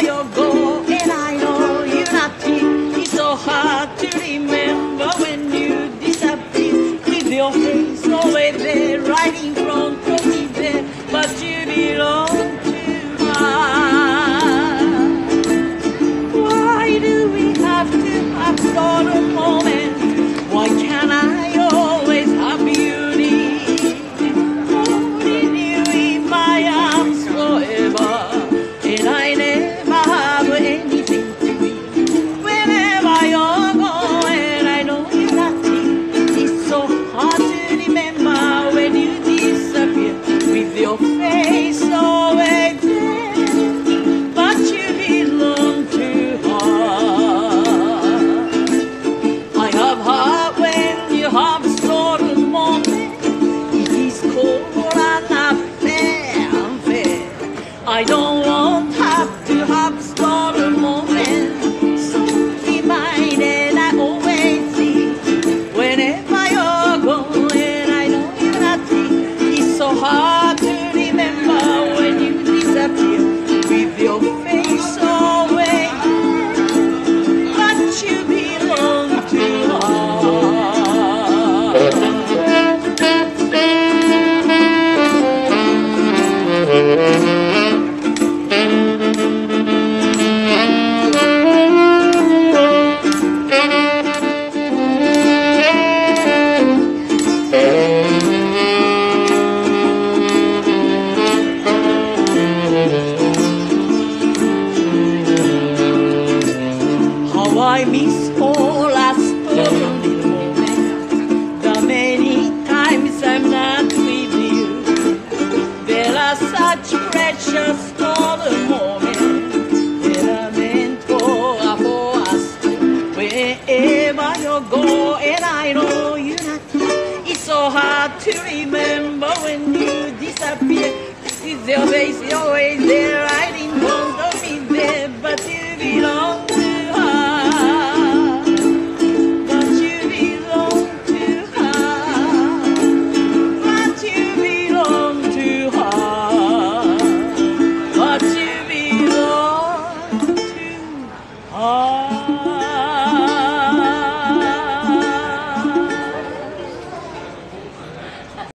Wherever you go, and I know you're not here. It's so hard to remember when you disappear with your face always there, right I don't I miss all our stolen moments. The many times I'm not with you. There are such precious stolen moments that are meant for, for us. Wherever you go, and I know you're not. It's so hard to remember when you disappear. With your face always there,